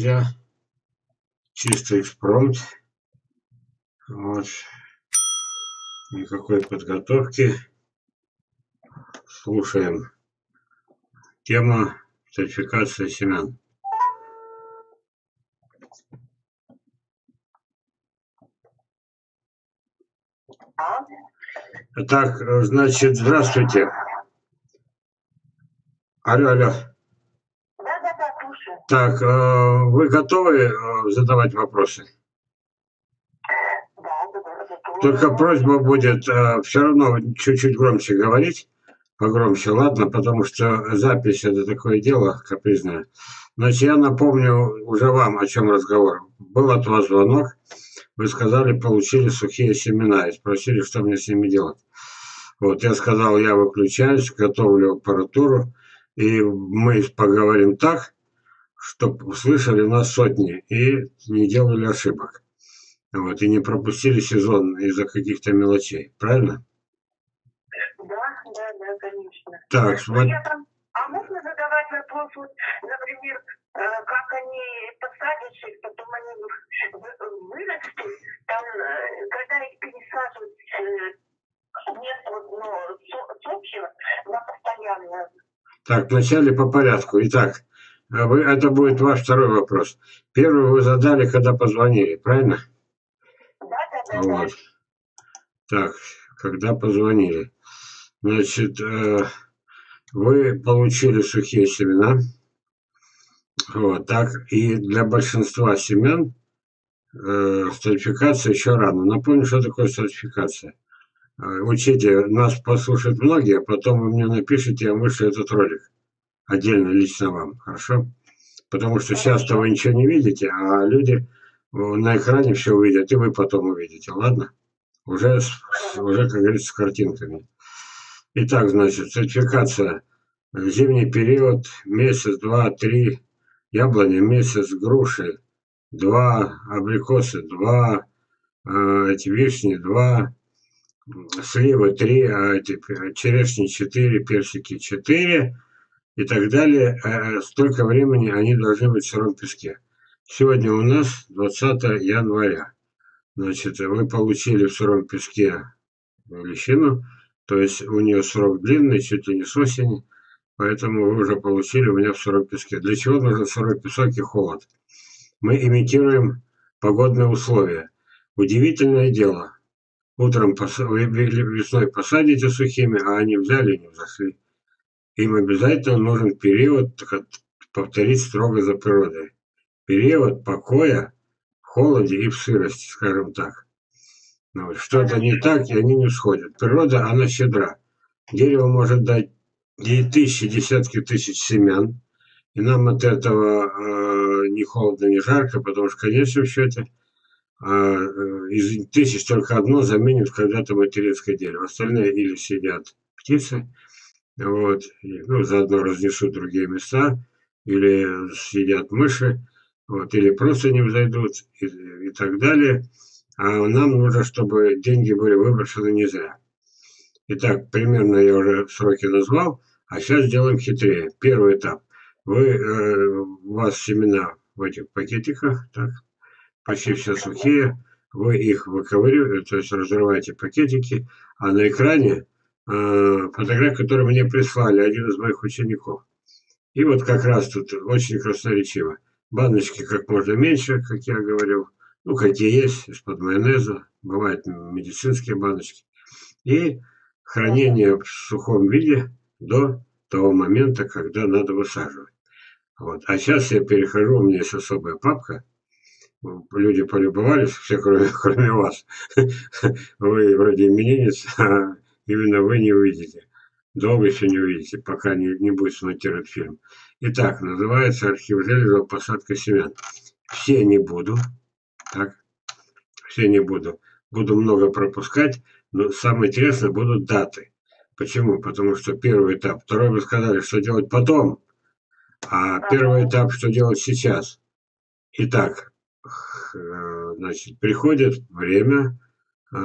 друзья. Чисто экспромт. Вот. Никакой подготовки. Слушаем. Тема сертификация семян. Так, значит, здравствуйте. Алло, алло. Так, э, вы готовы э, задавать вопросы? Только просьба будет э, все равно чуть-чуть громче говорить, погромче, ладно, потому что запись это такое дело капризное. Значит, я напомню уже вам, о чем разговор. Был от вас звонок, вы сказали, получили сухие семена и спросили, что мне с ними делать. Вот, я сказал, я выключаюсь, готовлю аппаратуру, и мы поговорим так, чтобы услышали нас сотни и не делали ошибок. Вот, и не пропустили сезон из-за каких-то мелочей. Правильно? Да, да, да, конечно. Так, смотри. А можно задавать вопрос, вот, например, э, как они посадятся, потом они вырастут, там, э, когда их пересаживают с места вот, ну, с общего на постоянное? Так, вначале по порядку. Итак, это будет ваш второй вопрос. Первый вы задали, когда позвонили, правильно? Да, да, да. Вот. Так, когда позвонили. Значит, э, вы получили сухие семена. Вот так. И для большинства семян э, стратификация еще рано. Напомню, что такое стратификация. Э, учите, нас послушают многие, а потом вы мне напишите, я вышлю этот ролик отдельно лично вам, хорошо? Потому что сейчас-то вы ничего не видите, а люди э, на экране все увидят, и вы потом увидите, ладно? Уже, уже как говорится, с картинками. Итак, значит, сертификация. Зимний период, месяц, два, три, яблони, месяц, груши, два, абрикосы, два, э, эти вишни, два, сливы, три, а эти черешни, четыре, персики, четыре, и так далее, э, столько времени они должны быть в сыром песке. Сегодня у нас 20 января. Значит, вы получили в сыром песке лещину, то есть у нее срок длинный, чуть ли не с осени, поэтому вы уже получили у меня в сыром песке. Для чего нужен сырой песок и холод? Мы имитируем погодные условия. Удивительное дело. Утром весной посадите сухими, а они взяли и не взошли им обязательно нужен период, повторить строго за природой, период покоя в холоде и в сырости, скажем так. Ну, Что-то не так, и они не всходят. Природа, она щедра. Дерево может дать тысячи, десятки тысяч семян, и нам от этого э, не холодно, не жарко, потому что, конечно, все это э, из тысяч только одно заменит когда-то материнское дерево. Остальные или сидят птицы, вот, ну, заодно разнесут другие места, или съедят мыши, вот, или просто не взойдут, и, и так далее. А нам нужно, чтобы деньги были выброшены не зря. Итак, примерно я уже сроки назвал, а сейчас сделаем хитрее. Первый этап. Вы, э, у вас семена в этих пакетиках, так, почти все сухие, вы их выковыриваете, то есть разрываете пакетики, а на экране Э, фотографию, которую мне прислали один из моих учеников. И вот как раз тут очень красноречиво. Баночки как можно меньше, как я говорил. Ну, какие есть, из-под майонеза. Бывают медицинские баночки. И хранение в сухом виде до того момента, когда надо высаживать. Вот. А сейчас я перехожу, у меня есть особая папка. Люди полюбовались, все кроме, кроме вас. Вы вроде именинец, а именно вы не увидите. Долго еще не увидите, пока не, не будет смонтировать фильм. Итак, называется архив Железова «Посадка семян». Все не буду. Так, все не буду. Буду много пропускать, но самое интересное будут даты. Почему? Потому что первый этап. Второй вы сказали, что делать потом. А первый этап, что делать сейчас. Итак, э, значит, приходит время э,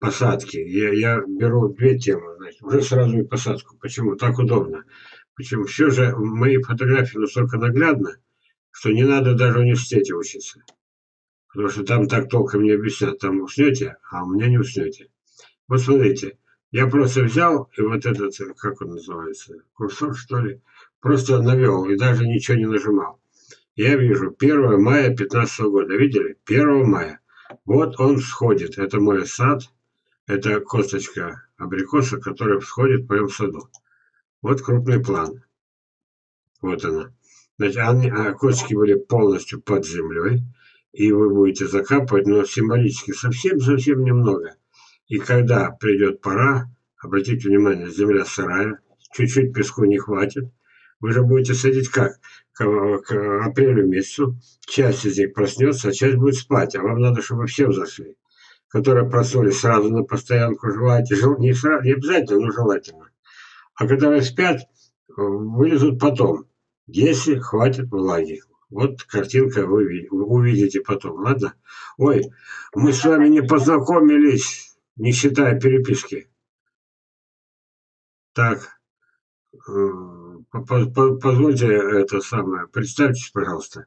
посадки. Я, я беру две темы, значит, уже сразу и посадку. Почему? Так удобно. Почему? Все же мои фотографии настолько наглядны, что не надо даже в университете учиться. Потому что там так толком не объяснят. Там уснете, а у меня не уснете. Вот смотрите, я просто взял и вот этот, как он называется, курсор, что ли, просто навел и даже ничего не нажимал. Я вижу 1 мая 2015 года. Видели? 1 мая. Вот он всходит. Это мой сад. Это косточка абрикоса, которая всходит в моем саду. Вот крупный план. Вот она. Значит, они, а косточки были полностью под землей. И вы будете закапывать, но символически совсем-совсем немного. И когда придет пора, обратите внимание, земля сырая, чуть-чуть песку не хватит, вы же будете садить как? К, к апрелю месяцу. Часть из них проснется, а часть будет спать. А вам надо, чтобы все взошли. Которые проснулись сразу на постоянку, желательно. Не, сразу, не обязательно, но желательно. А которые спят, вылезут потом, если хватит влаги. Вот картинка вы увидите потом, ладно? Ой, мы с вами не познакомились не считая переписки. Так, э, позвольте это самое, представьтесь, пожалуйста.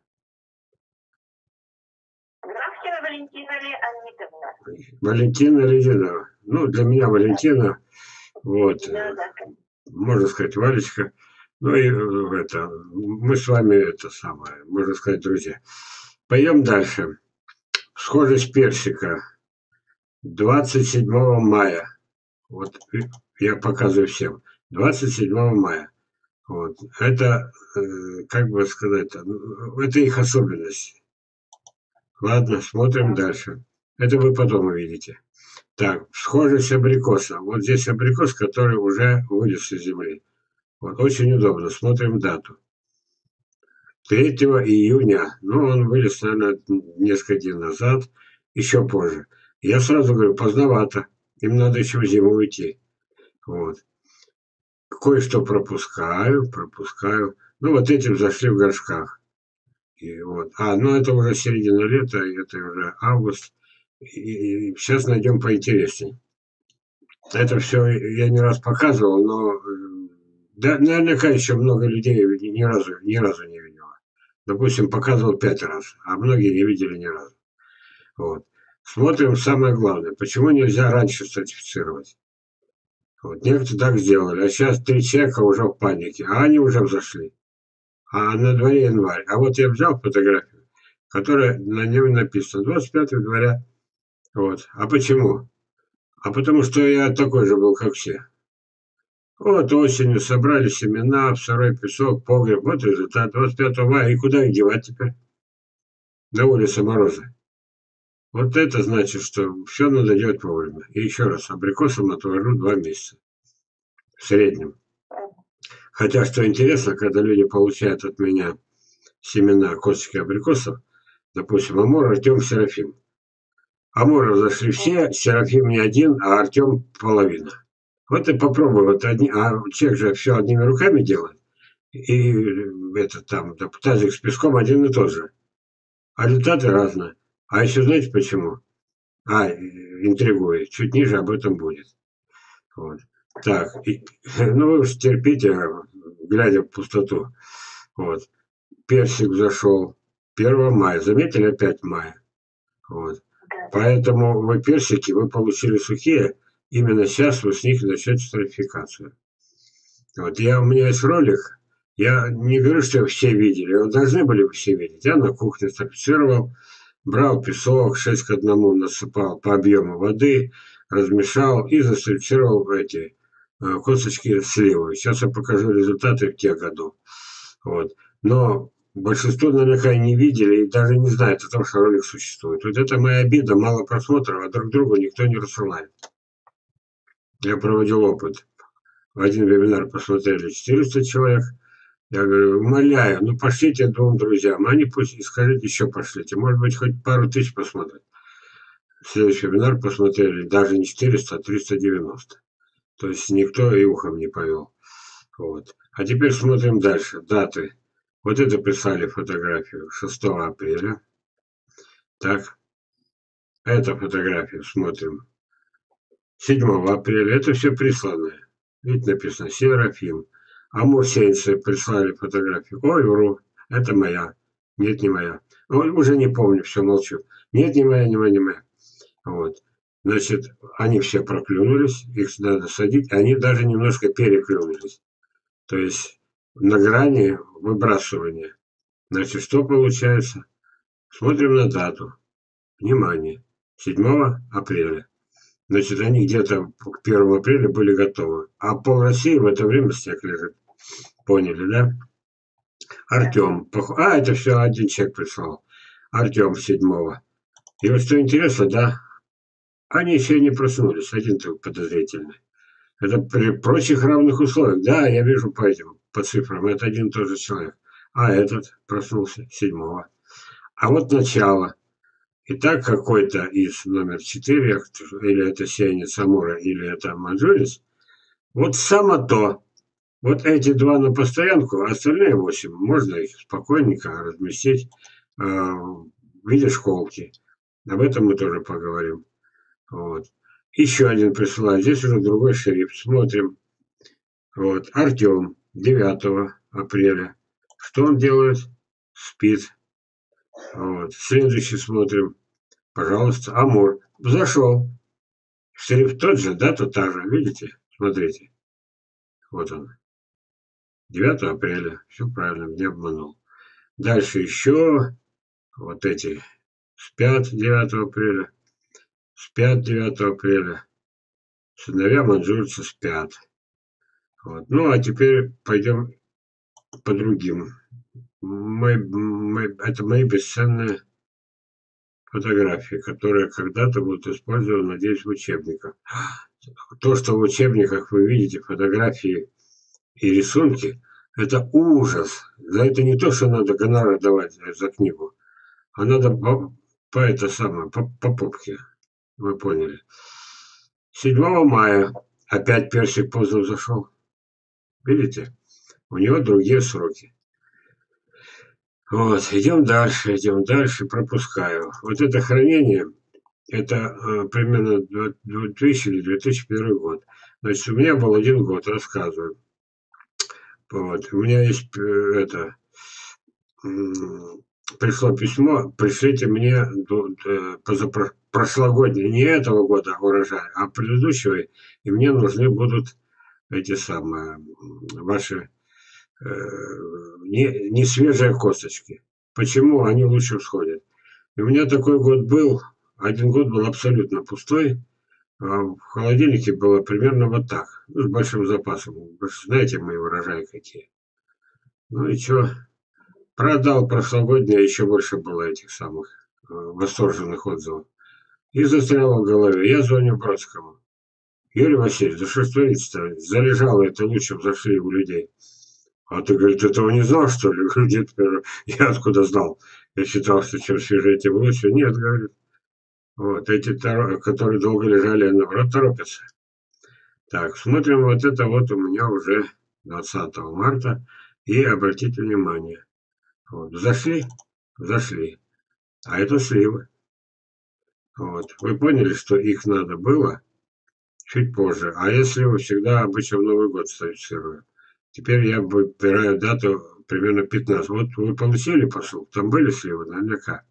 Здравствуйте, Валентина Леонидовна. Валентина Леонидовна. Ну, для меня Валентина, вот, можно сказать, Валечка. Ну и э, это, мы с вами это самое, можно сказать, друзья. Пойдем дальше. Схожесть персика. 27 мая. Вот я показываю всем. 27 мая. Вот. Это, э, как бы сказать, ну, это их особенность. Ладно, смотрим дальше. Это вы потом увидите. Так, схожесть абрикоса. Вот здесь абрикос, который уже вылез из земли. Вот, очень удобно. Смотрим дату. 3 июня. Ну, он вылез, наверное, несколько дней назад. Еще позже. Я сразу говорю, поздновато. Им надо еще в зиму уйти. Вот. Кое-что пропускаю, пропускаю. Ну, вот этим зашли в горшках. И вот. А, ну это уже середина лета, это уже август. И, и сейчас найдем поинтереснее. Это все я не раз показывал, но да, наверняка еще много людей ни разу, ни разу не видела. Допустим, показывал пять раз, а многие не видели ни разу. Вот. Смотрим самое главное. Почему нельзя раньше сертифицировать? Вот, некоторые так сделали, а сейчас три человека уже в панике, а они уже взошли. А на дворе январь. А вот я взял фотографию, которая на ней написано 25 января. Вот. А почему? А потому что я такой же был, как все. Вот осенью собрали семена, сырой песок, погреб. Вот результат. 25 мая. И куда их девать теперь? На улице морозы. Вот это значит, что все надо делать вовремя. И еще раз, абрикосом отвожу два месяца. В среднем. Хотя, что интересно, когда люди получают от меня семена косточки абрикосов, допустим, Амур, Артем, Серафим. Амура зашли все, Серафим не один, а Артем половина. Вот и попробуй, вот одни, а человек же все одними руками делает. И это там, тазик с песком один и тот же. А результаты разные. А еще знаете почему? А, интригует. Чуть ниже об этом будет. Вот. Так, и, ну вы уж терпите, глядя в пустоту. Вот. Персик зашел 1 мая. Заметили, опять мая. Вот. Поэтому вы персики, вы получили сухие, именно сейчас вы с них начнете стратификацию. Вот я, у меня есть ролик, я не говорю, что все видели, его должны были бы все видеть. Я на кухне стратифицировал брал песок 6 к 1 насыпал по объему воды, размешал и засульфицировал эти э, косточки сливы. Сейчас я покажу результаты в тех году. Вот. Но большинство наверняка не видели и даже не знают о том, что ролик существует. Вот это моя обида, мало просмотров, а друг другу никто не рассылает. Я проводил опыт. В один вебинар посмотрели 400 человек – я говорю, умоляю, ну пошлите двум друзьям. Они пусть и скажите, еще пошлите. Может быть, хоть пару тысяч посмотрят. Следующий вебинар посмотрели даже не 400, а 390. То есть никто и ухом не повел. Вот. А теперь смотрим дальше. Даты. Вот это прислали фотографию 6 апреля. Так. Эту фотографию смотрим. 7 апреля. Это все присланное. Видите, написано Серафим. А мурсейцы прислали фотографию. Ой, вру, это моя. Нет, не моя. Ой, уже не помню, все молчу. Нет, не моя, не моя, не моя. Вот. Значит, они все проклюнулись, их надо садить, они даже немножко переклюнулись. То есть на грани выбрасывания. Значит, что получается? Смотрим на дату. Внимание. 7 апреля. Значит, они где-то к 1 апреля были готовы. А пол России в это время снег лежит. Поняли, да? Артем. А, это все один человек прислал. Артем седьмого. И вот что интересно, да, они еще не проснулись, один только подозрительный. Это при прочих равных условиях. Да, я вижу по этим, по цифрам, это один и тот же человек. А этот проснулся седьмого. А вот начало. Итак, какой-то из номер 4, или это Сеня Самура, или это Манжурис, вот само то, вот эти два на постоянку, а остальные восемь, можно их спокойненько разместить э, в виде школки. Об этом мы тоже поговорим. Вот. Еще один присылает. Здесь уже другой шрифт. Смотрим. Вот. Артем. 9 апреля. Что он делает? Спит. Вот. Следующий смотрим. Пожалуйста. Амур. Зашел. Шрифт тот же, да, то та же. Видите? Смотрите. Вот он. 9 апреля. Все правильно, не обманул. Дальше еще вот эти спят 9 апреля. Спят 9 апреля. Сыновья манжурца спят. Вот. Ну, а теперь пойдем по другим. Мои, мои, это мои бесценные фотографии, которые когда-то будут использованы, надеюсь, в учебниках. То, что в учебниках вы видите фотографии и рисунки, это ужас. За это не то, что надо гонорар давать за книгу, а надо по, по это самое, по, по попке. Вы поняли. 7 мая опять персик поздно зашел. Видите? У него другие сроки. Вот, идем дальше, идем дальше, пропускаю. Вот это хранение, это э, примерно 2000 или 2001 год. Значит, у меня был один год, рассказываю. Вот, у меня есть э, это, пришло письмо, пришлите мне э, прошлогодний, не этого года урожай, а предыдущего, и мне нужны будут эти самые ваши э, не, не свежие косточки. Почему они лучше всходят? И у меня такой год был, один год был абсолютно пустой, а в холодильнике было примерно вот так, ну, с большим запасом. Вы знаете мои урожаи какие. Ну и что? Продал прошлогоднее, еще больше было этих самых э, восторженных отзывов. И застряло в голове. Я звоню Бродскому. Юрий Васильевич, да что творится-то? Залежало это лучше зашли у людей. А ты, говорит, этого не знал, что ли? Говорит, я откуда знал? Я считал, что чем свежее, тем лучше. Нет, говорит. Вот, эти, которые долго лежали, наоборот, торопятся. Так, смотрим, вот это вот у меня уже 20 марта. И обратите внимание, вот, зашли, зашли, а это сливы. Вот. Вы поняли, что их надо было чуть позже. А если вы всегда обычно в Новый год ставите Теперь я выбираю дату примерно 15. Вот вы получили посыл, там были сливы наверняка.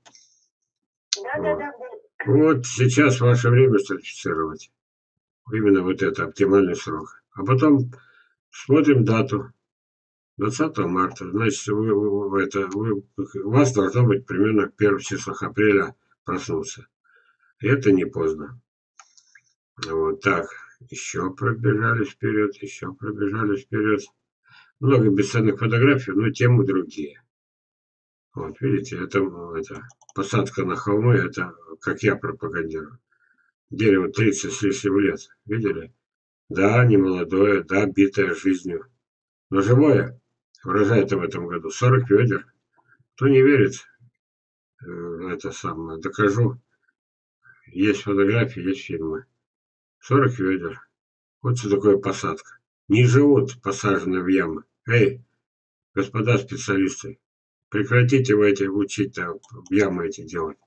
Да, вот. да, да. Вот сейчас ваше время сертифицировать. Именно вот это оптимальный срок. А потом смотрим дату. 20 марта. Значит, вы, вы, это, вы, у вас должно быть примерно к первых числах апреля проснуться. Это не поздно. Вот так. Еще пробежали вперед, еще пробежали вперед. Много бесценных фотографий, но темы другие. Вот, видите, это, это посадка на холмы, это как я пропагандирую. Дерево 30 с лишним лет. Видели? Да, не молодое, да, битое жизнью. Но живое. Урожай-то в этом году 40 ведер. Кто не верит, э, это самое, докажу. Есть фотографии, есть фильмы. 40 ведер. Вот что такое посадка. Не живут посаженные в ямы. Эй, господа специалисты, прекратите вы эти учить ямы эти делать,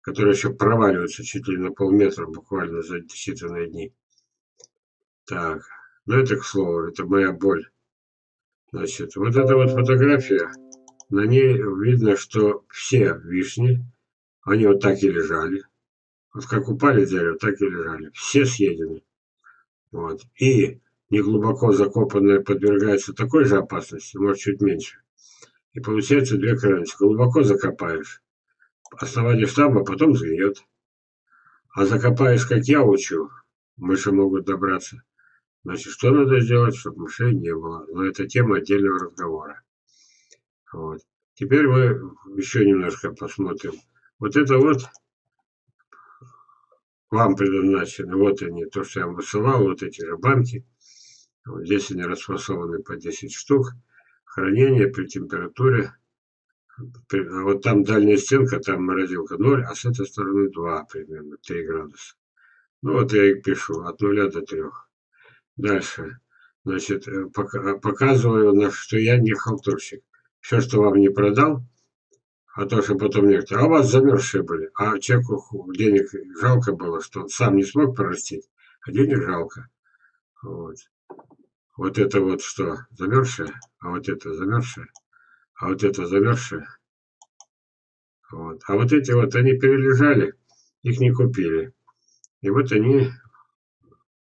которые еще проваливаются чуть ли на полметра буквально за считанные дни. Так, ну это к слову, это моя боль. Значит, вот эта вот фотография, На ней видно, что все вишни, они вот так и лежали. Вот как упали с дерева, так и лежали. Все съедены. Вот. И неглубоко закопанные подвергаются такой же опасности, может чуть меньше. И получается две крайности. Глубоко закопаешь, основание штаба потом сгниет. А закопаешь, как я учу, мыши могут добраться. Значит, что надо сделать, чтобы мышей не было? Но это тема отдельного разговора. Вот. Теперь мы еще немножко посмотрим. Вот это вот вам предназначено. Вот они, то, что я вам высылал, вот эти же банки. Вот здесь они расфасованы по 10 штук. Хранение при температуре. А вот там дальняя стенка, там морозилка 0, а с этой стороны 2 примерно, 3 градуса. Ну вот я их пишу, от 0 до 3. Дальше. Значит, э, показываю, что я не халтурщик. Все, что вам не продал, а то, что потом некоторые, а у вас замерзшие были, а человеку денег жалко было, что он сам не смог прорастить, а денег жалко. Вот. Вот это вот что, замерзшее, а вот это замерзшее, а вот это замерзшее. Вот. А вот эти вот, они перележали, их не купили. И вот они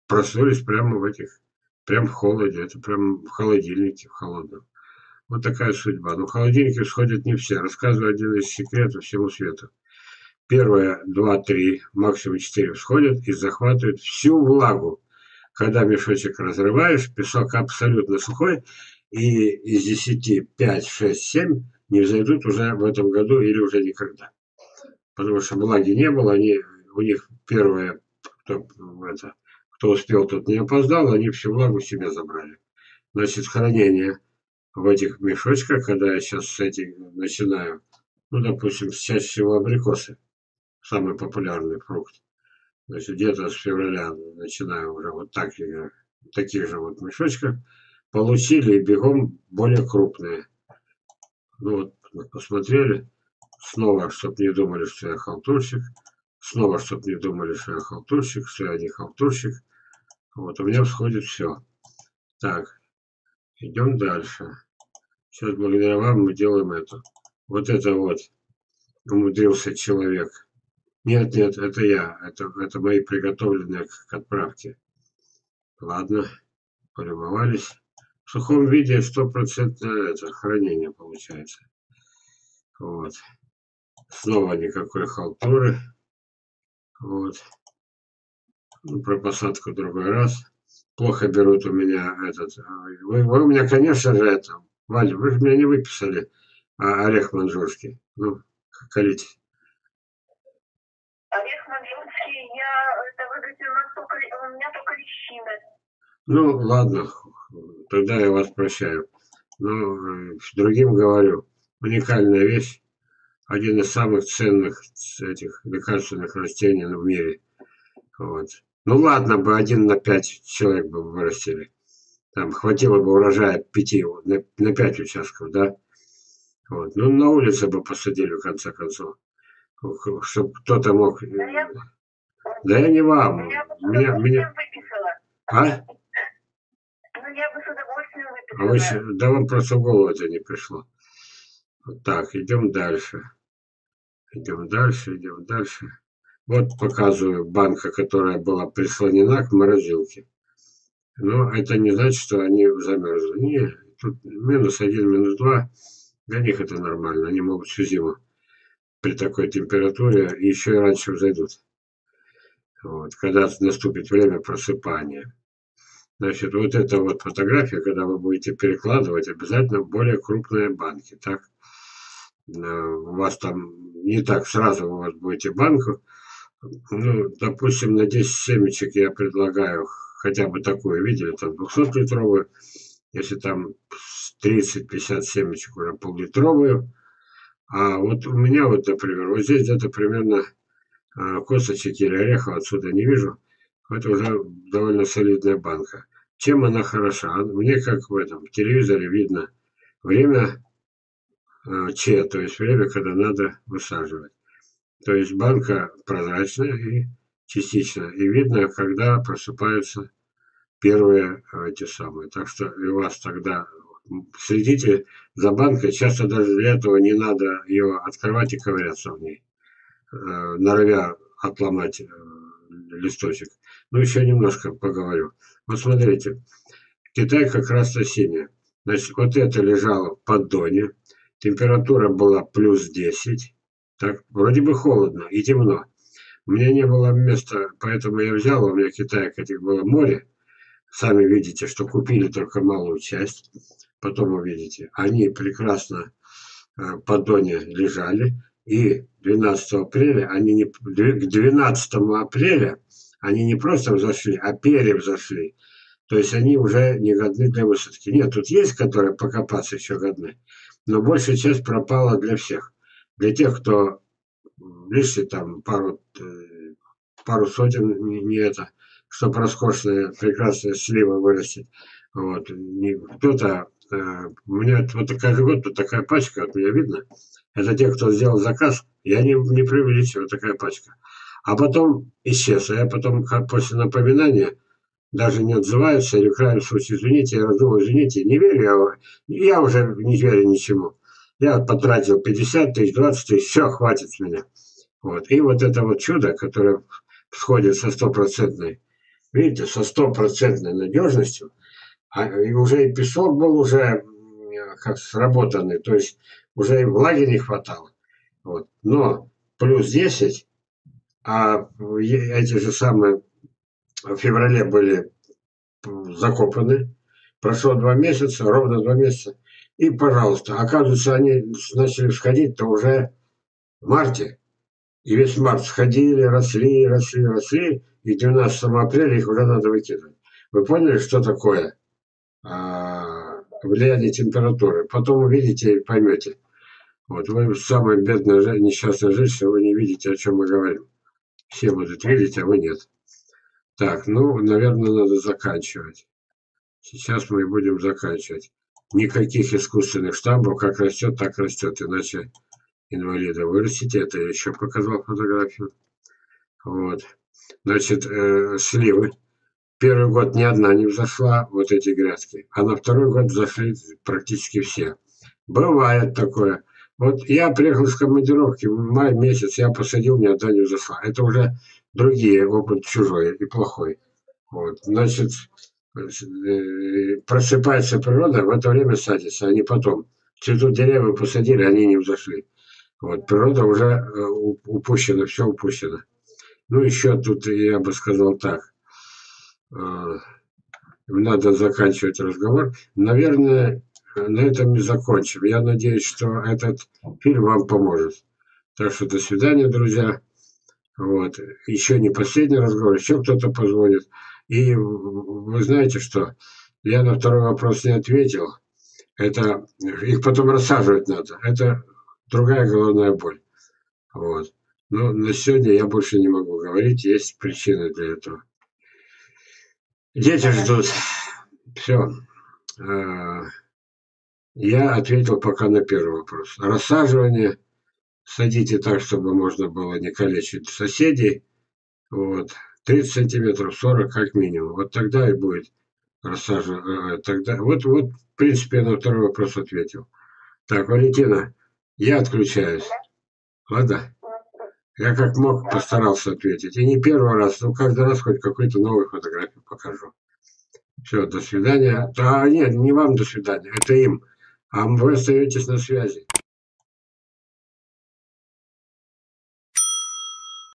проснулись прямо в этих, прямо в холоде, это прямо в холодильнике, в холодном. Вот такая судьба. Но в холодильнике сходят не все. Рассказываю один из секретов всему свету. Первое, два, три, максимум четыре всходят и захватывают всю влагу. Когда мешочек разрываешь, песок абсолютно сухой, и из десяти пять, шесть, семь не взойдут уже в этом году или уже никогда. Потому что влаги не было, они, у них первое, кто, это, кто успел, тот не опоздал, они всю влагу себе забрали. Значит, хранение в этих мешочках, когда я сейчас с этим начинаю, ну, допустим, чаще всего абрикосы, самый популярный фрукт. Значит, где-то с февраля начинаю уже вот так, в таких же вот мешочках, получили и бегом более крупные. Ну вот, посмотрели, снова, чтобы не думали, что я халтурщик, снова, чтобы не думали, что я халтурщик, что я не халтурщик. Вот, у меня всходит все. Так, идем дальше. Сейчас благодаря вам мы делаем это. Вот это вот умудрился человек. Нет, нет, это я. Это, это мои приготовленные к, к отправке. Ладно, полюбовались. В сухом виде стопроцентное это хранение получается. Вот. Снова никакой халтуры. Вот. Ну, про посадку другой раз. Плохо берут у меня этот. Вы, вы у меня, конечно же, это Валя, вы же меня не выписали, а орех манжурский. Ну, колите. Орех манжурский, я, это выгодил, только, у меня только лещина. Ну, ладно, тогда я вас прощаю. Но э, другим говорю, уникальная вещь, один из самых ценных этих лекарственных растений в мире. Вот. Ну ладно бы один на пять человек бы вырастили там хватило бы урожая пяти, на, на пять участков, да. Вот. Ну, на улице бы посадили, в конце концов. Чтобы кто-то мог... Да я, да я не вам. Я бы меня, меня... выписала. А? Ну, я бы с удовольствием выписала. А вы, да вам просто в голову это не пришло. Вот так, идем дальше. Идем дальше, идем дальше. Вот показываю банка, которая была прислонена к морозилке. Но это не значит, что они замерзли. Нет, тут минус один, минус два. Для них это нормально. Они могут всю зиму при такой температуре еще и раньше взойдут. Вот, когда наступит время просыпания. Значит, вот эта вот фотография, когда вы будете перекладывать, обязательно более крупные банки. Так, э, у вас там не так сразу у вас будете банку. Ну, допустим, на 10 семечек я предлагаю хотя бы такое видели, там 200-литровую, если там 30-50 семечек уже пол-литровую. А вот у меня вот, например, вот здесь где-то примерно а, косточек или орехов отсюда не вижу. Это уже довольно солидная банка. Чем она хороша? А мне как в этом в телевизоре видно время э, Че, то есть время, когда надо высаживать. То есть банка прозрачная и частично. И видно, когда просыпаются первые эти самые. Так что и вас тогда следите за банкой. Часто даже для этого не надо ее открывать и ковыряться в ней, э, норовя отломать э, листочек. Ну, еще немножко поговорю. Вот смотрите, Китай как раз синяя. Значит, вот это лежало в поддоне. Температура была плюс 10. Так, вроде бы холодно и темно. У меня не было места, поэтому я взял, у меня китаек этих было море. Сами видите, что купили только малую часть. Потом увидите, они прекрасно в э, поддоне лежали. И 12 апреля, они не, к 12 апреля они не просто взошли, а перевзошли. То есть они уже не годны для высадки. Нет, тут есть, которые покопаться еще годны. Но большая часть пропала для всех. Для тех, кто лишний там пару, э, пару сотен, не, не это, чтобы роскошные, прекрасные сливы вырастить. Вот. Кто-то, э, у меня вот каждый год тут такая пачка, вот меня видно, это те, кто сделал заказ, я не, не преувеличиваю, такая пачка. А потом исчез. А я потом, как после напоминания, даже не отзываются, или в крайнем случае, извините, я раздумал, извините, не верю, я, я уже не верю ничему. Я потратил 50 тысяч, 20 тысяч, все, хватит с меня. Вот. И вот это вот чудо, которое сходит со стопроцентной, видите, со стопроцентной надежностью, а, и уже и песок был уже как сработанный, то есть уже и влаги не хватало. Вот. Но плюс 10, а эти же самые в феврале были закопаны, прошло два месяца, ровно два месяца, и, пожалуйста, оказывается, они начали сходить-то уже в марте. И весь март сходили, росли, росли, росли, и 12 апреля их уже надо выкидывать. Вы поняли, что такое а, влияние температуры? Потом увидите и поймете. Вот вы самая бедная, несчастная женщина, вы не видите, о чем мы говорим. Все будут видеть, а вы нет. Так, ну, наверное, надо заканчивать. Сейчас мы будем заканчивать. Никаких искусственных штампов, как растет, так растет, иначе инвалида вырастите. Это я еще показал фотографию. Вот. Значит, э, сливы. Первый год ни одна не взошла, вот эти грядки. А на второй год взошли практически все. Бывает такое. Вот я приехал с командировки в май месяц, я посадил, ни одна не взошла. Это уже другие, опыт чужой и плохой. Вот. Значит, э, просыпается природа, в это время садится, а не потом. Цветут деревья, посадили, они не взошли. Вот, природа уже э, упущена, все упущено. Ну, еще тут я бы сказал так. Э, надо заканчивать разговор. Наверное, на этом и закончим. Я надеюсь, что этот фильм вам поможет. Так что до свидания, друзья. Вот. Еще не последний разговор, еще кто-то позвонит. И вы знаете что? Я на второй вопрос не ответил. Это их потом рассаживать надо. Это другая головная боль. Вот. Но на сегодня я больше не могу говорить, есть причины для этого. Дети ждут. Все. А, я ответил пока на первый вопрос. Рассаживание садите так, чтобы можно было не калечить соседей. Вот. 30 сантиметров, 40 как минимум. Вот тогда и будет рассаживание. Э, тогда, вот, вот, в принципе, я на второй вопрос ответил. Так, Валентина, я отключаюсь. Ладно? Я как мог постарался ответить. И не первый раз, но каждый раз хоть какую-то новую фотографию покажу. Все, до свидания. А нет, не вам до свидания, это им. А вы остаетесь на связи.